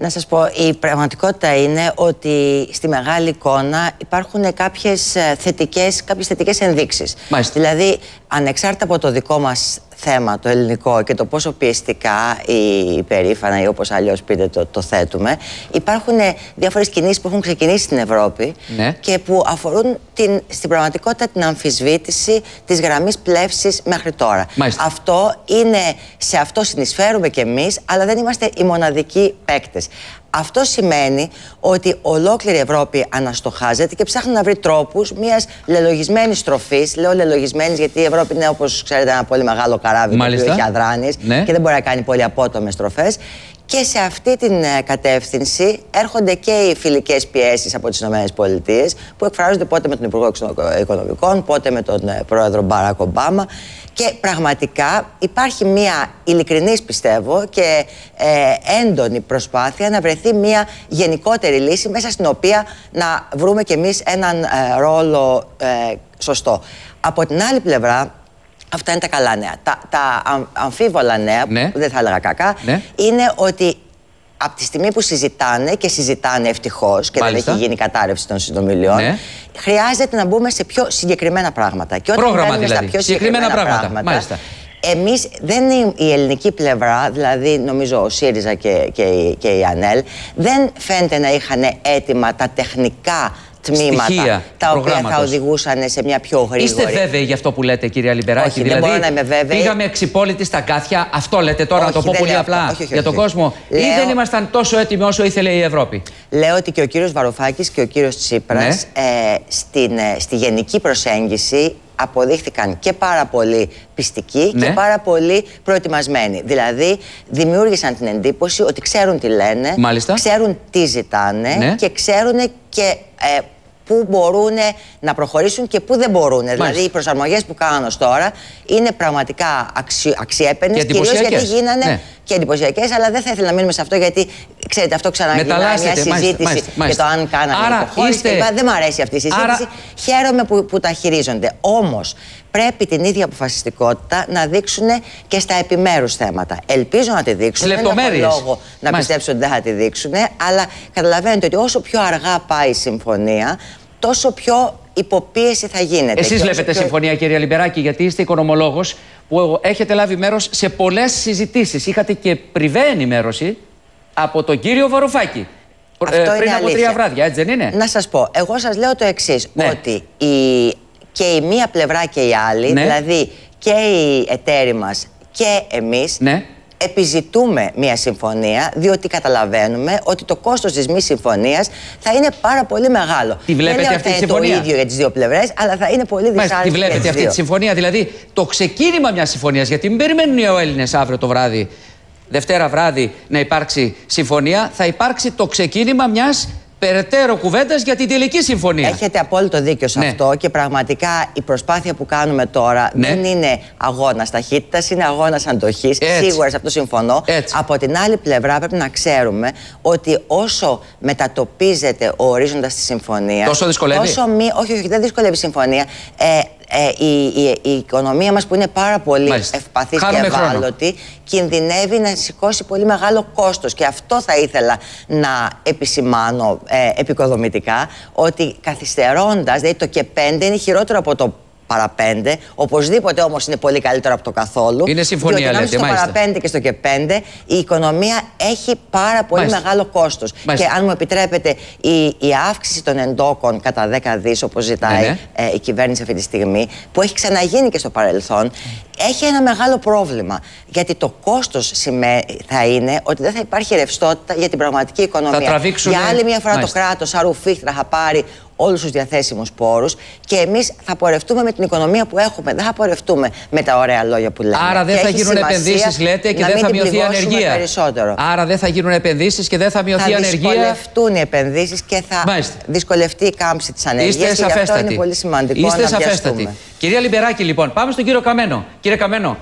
Να σας πω, η πραγματικότητα είναι ότι στη μεγάλη εικόνα υπάρχουν κάποιες ε, θετικές, κάποιες θετικές ενδείξεις. Μάλιστα. Δηλαδή, ανεξάρτητα από το δικό μας θέμα, το ελληνικό και το πόσο πιεστικά ή περήφανα ή όπως αλλιώς πείτε το, το θέτουμε, υπάρχουν ε, διάφορες κινήσεις που έχουν ξεκινήσει στην Ευρώπη Ναι. και που αφορούν την, στην πραγματικότητα την αμφισβήτηση της γραμμής πλεύσης μέχρι τώρα. Μάλιστα. Αυτό είναι, σε αυτό συνεισφέρουμε κι εμείς, αλλά δεν είμαστε οι μοναδικοί παίκτες. Αυτό σημαίνει ότι ολόκληρη η Ευρώπη αναστοχάζεται και ψάχνει να βρει τρόπους μιας λελογισμένης στροφή. Λέω λελογισμένης γιατί η Ευρώπη είναι, όπως ξέρετε, ένα πολύ μεγάλο καράβι που Μάλιστα. έχει αδράνειες Ναι. και δεν μπορεί να κάνει πολύ απότομες στροφέ. Και σε αυτή την ε, κατεύθυνση έρχονται και οι φιλικές πιέσεις από τις ΗΠΑ που εκφράζονται πότε με τον Υπουργό Εξο- Οικονομικών, πότε με τον ε, Πρόεδρο Μπαράκ Ομπάμα. Και πραγματικά υπάρχει μια ειλικρινής πιστεύω και ε, έντονη προσπάθεια να βρεθεί μια γενικότερη λύση μέσα στην οποία να βρούμε κι εμείς έναν ε, ρόλο ε, σωστό. Από την άλλη πλευρά, αυτά είναι τα καλά νέα. Τα, τα αμ- αμφίβολα νέα, Ναι. που δεν θα έλεγα κακά, Ναι. είναι ότι από τη στιγμή που συζητάνε και συζητάνε ευτυχώς και Μάλιστα. δεν έχει γίνει κατάρρευση των συνομιλιών, Ναι. χρειάζεται να μπούμε σε πιο συγκεκριμένα πράγματα. Και όταν Πρόγραμμα μπαίνουμε δηλαδή. στα πιο Συγκεκριμένα συγκεκριμένα, πράγματα. Μάλιστα. Εμείς δεν είναι η ελληνική πλευρά, δηλαδή νομίζω ο ΣΥΡΙΖΑ και, και, η- και η ΑΝΕΛ, δεν φαίνεται να είχαν έτοιμα τα τεχνικά τμήματα Στοιχεία τα οποία θα προγράμματος. οδηγούσαν σε μια πιο γρήγορη. Είστε βέβαιοι για αυτό που λέτε, κυρία Λιμπεράκη. Όχι, δεν δηλαδή, μπορώ να είμαι βέβαιη. Πήγαμε εξυπόλυτοι στα κάθια. Αυτό λέτε τώρα, Όχι, να το πω δεν πολύ λέω απλά αυτό. Όχι, όχι, για τον όχι. κόσμο. Ή Λέω- δεν ήμασταν τόσο έτοιμοι όσο ήθελε η Ευρώπη; Λέω ότι και ο κύριος Βαρουφάκης και ο κύριος Τσίπρας Ναι. ε, στην, ε, στη γενική προσέγγιση αποδείχθηκαν και πάρα πολύ πιστικοί Ναι. και πάρα πολύ προετοιμασμένοι. Δηλαδή δημιούργησαν την εντύπωση ότι ξέρουν τι λένε, Μάλιστα. ξέρουν τι ζητάνε Ναι. και ξέρουν και ε, πού μπορούν να προχωρήσουν και πού δεν μπορούν. Δηλαδή οι προσαρμογές που κάνουν ως τώρα είναι πραγματικά αξι, αξιέπαινες Και κυρίως γιατί εντυπωσιακές. γίνανε Ναι. Και εντυπωσιακές, αλλά δεν θα ήθελα να μείνουμε σε αυτό γιατί ξέρετε αυτό ξαναγίνει μια Μεταλλάσσετε, συζήτηση μάλιστα, μάλιστα, για μάλιστα. το αν κάνανε Άρα υποχώρηση είστε- κλπ. Δεν μου αρέσει αυτή η συζήτηση. Άρα- Χαίρομαι που, που τα χειρίζονται. Όμως πρέπει την ίδια αποφασιστικότητα να δείξουν και στα επιμέρους θέματα. Ελπίζω να τη δείξουν. Στις Δεν έχω λεπτομέρειες. λόγο να Μάλιστα. πιστέψω ότι δεν θα τη δείξουν. Αλλά καταλαβαίνετε ότι όσο πιο αργά πάει η συμφωνία, τόσο πιο υποπίεση θα γίνεται. Εσείς Και όσο βλέπετε πιο- συμφωνία, κυρία Λιμπεράκη, γιατί είστε οικονομολόγος που έχετε λάβει μέρος σε πολλές συζητήσεις. Είχατε και πριβέ ενημέρωση από τον κύριο Βαρουφάκη. Αυτό ε, είναι πριν από αλήθεια. τρία βράδια, έτσι δεν είναι; Να σας πω, εγώ σας λέω το εξής, Ναι. ότι η, και η μία πλευρά και η άλλη, Ναι. δηλαδή και οι εταίροι μας και εμείς, Ναι. Επιζητούμε μία συμφωνία, διότι καταλαβαίνουμε ότι το κόστος της μη συμφωνίας θα είναι πάρα πολύ μεγάλο. Τη βλέπετε Δεν λέω αυτή ότι τη θα είναι συμφωνία; το ίδιο για τις δύο πλευρές, αλλά θα είναι πολύ Μάλιστα, δυσάρεστο τη για βλέπετε τις αυτή δύο. τη συμφωνία. Δηλαδή, το ξεκίνημα μιας συμφωνίας. Γιατί μην περιμένουν οι Έλληνες αύριο το βράδυ, Δευτέρα βράδυ, να υπάρξει συμφωνία. Θα υπάρξει το ξεκίνημα μιας περαιτέρω κουβέντας για την τελική συμφωνία. Έχετε απόλυτο δίκιο σε Ναι. αυτό και πραγματικά η προσπάθεια που κάνουμε τώρα Ναι. δεν είναι αγώνας ταχύτητας, είναι αγώνας αντοχής. Έτσι. Σίγουρα σε αυτό συμφωνώ. Έτσι. Από την άλλη πλευρά πρέπει να ξέρουμε ότι όσο μετατοπίζεται ο ορίζοντας της συμφωνίας. Τόσο δυσκολεύει; Τόσο μη, όχι, όχι, δεν δυσκολεύει η συμφωνία. Ε, ε, η, η, η οικονομία μας που είναι πάρα πολύ Μάλιστα. ευπαθής και Χάνουμε χρόνο. ευάλωτη κινδυνεύει να σηκώσει πολύ μεγάλο κόστος και αυτό θα ήθελα να επισημάνω ε, επικοδομητικά ότι καθυστερώντας, δηλαδή το και πέντε είναι χειρότερο από το παραπέντε, οπωσδήποτε όμως είναι πολύ καλύτερο από το καθόλου. Είναι συμφωνία, διότι ανάμεσα λέτε, στο μάλιστα. παραπέντε και στο και πέντε η οικονομία έχει πάρα πολύ Μάλιστα. μεγάλο κόστος. Μάλιστα. Και αν μου επιτρέπετε η, η αύξηση των εντόκων κατά 10 δις όπως ζητάει Ναι, ναι. ε, η κυβέρνηση αυτή τη στιγμή, που έχει ξαναγίνει και στο παρελθόν, έχει ένα μεγάλο πρόβλημα. Γιατί το κόστος θα είναι ότι δεν θα υπάρχει ρευστότητα για την πραγματική οικονομία. τραβήξουνε- Για άλλη μια φορά Μάλιστα. το κράτος, σαν ρουφίχτρα, θα πάρει όλους τους διαθέσιμους πόρους και εμείς θα πορευτούμε με την οικονομία που έχουμε. Δεν θα πορευτούμε με τα ωραία λόγια που λέμε. Άρα δεν Και θα έχει γίνουν σημασία επενδύσεις, λέτε, και να δεν μην θα την μειωθεί η πληγώσουμε ανεργία. Περισσότερο. Άρα δεν θα γίνουν επενδύσεις και δεν θα μειωθεί η θα ανεργία. δυσκολευτούν οι επενδύσεις και θα Μάλιστα. δυσκολευτεί η κάμψη της ανεργίας. Είστε και γι' αυτό σαφέστατοι. είναι πολύ σημαντικό Είστε να σαφέστατοι. βιαστούμε. Κυρία Λιμπεράκη, λοιπόν, πάμε στον κύριο Καμένο. Κύριε Καμένο,